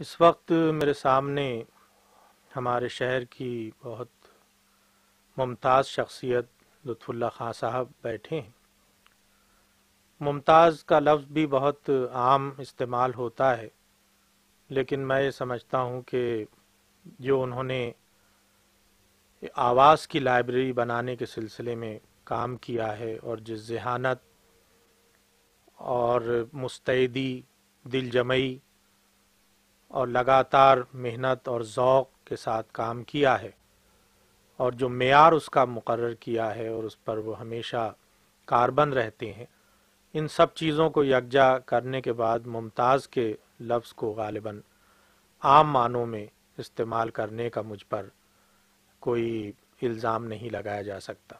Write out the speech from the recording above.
اس وقت میرے سامنے ہمارے شہر کی بہت ممتاز شخصیت لطف اللہ خان صاحب بیٹھے ہیں۔ ممتاز کا لفظ بھی بہت عام استعمال ہوتا ہے، لیکن میں یہ سمجھتا ہوں کہ جو انہوں نے آواز کی لائبریری بنانے کے سلسلے میں کام کیا ہے اور جس ذہانت اور مستعدی دل جمعی اور لگاتار محنت اور ذوق کے ساتھ کام کیا ہے اور جو معیار اس کا مقرر کیا ہے اور اس پر وہ ہمیشہ کاربند رہتے ہیں، ان سب چیزوں کو یکجا کرنے کے بعد ممتاز کے لفظ کو غالباً عام معنوں میں استعمال کرنے کا مجھ پر کوئی الزام نہیں لگایا جا سکتا۔